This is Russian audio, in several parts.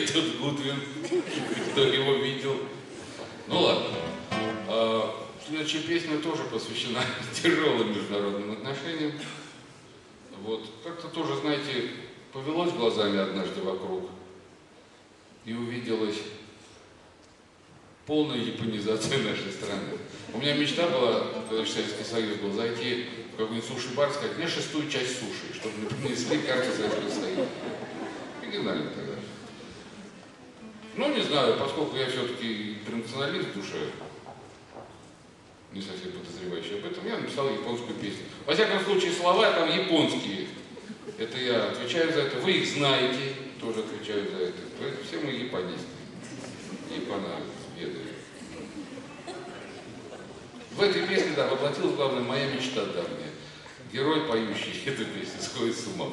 тут Гудвин, кто его видел. Ну ладно. А, следующая песня тоже посвящена тяжелым международным отношениям. Вот. Как-то тоже, знаете, повелось глазами однажды вокруг и увиделась полная японизация нашей страны. У меня мечта была, когда Советский Союз был, зайти в какой-нибудь суши-бар, сказать, мне шестую часть суши, чтобы мне принесли карту Советского Союза. Оригинально тогда. Ну, не знаю, поскольку я все-таки интернационалист в душе, не совсем подозревающий об этом, я написал японскую песню. Во всяком случае, слова там японские. Это я отвечаю за это. Вы их знаете, тоже отвечаю за это. То все мы японисты. Японоведы. В этой песне, да, воплотилась, главное, моя мечта давняя. Герой, поющий эту песню, сходит с ума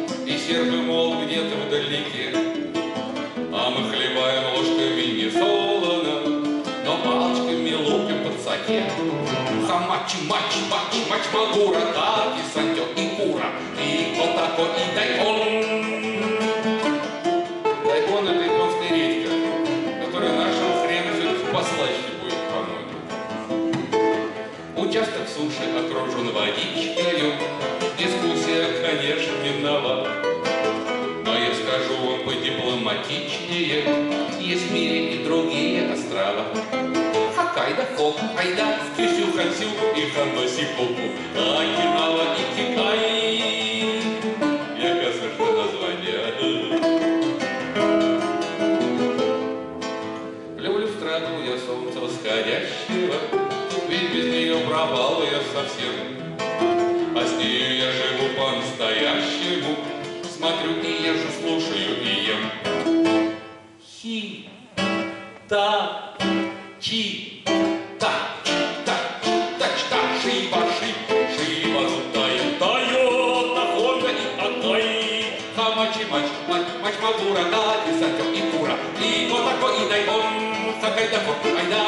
и сербы, мол, где-то вдалеке. А мы хлебаем ложками не солоно, но палочками лупим под саке. Хамачи, мач, мач, мач, магура, и сантё, и кура, и котако, и дайкон. суши окружен водичкою, подипломатичнее, есть в мире и другие острова. Хоккайдо, Хоккайдо, Кюсю, Хансю и Ханоси Хоку, Окинава и Китай. Я, конечно, название. Люблю страну я солнце восходящего, ведь без нее пропал я совсем. А с нею я живу по-настоящему, смотрю и езжу, слушаю и ем. Хи, та, чи, та, та, та, та, шиба, шиба, шиба, тая, тайота, хонда и атай. Хамачи, мач, мач, мач, магура, да, и сатё, и кура, и вот такой, и дай он, какая-то, айда,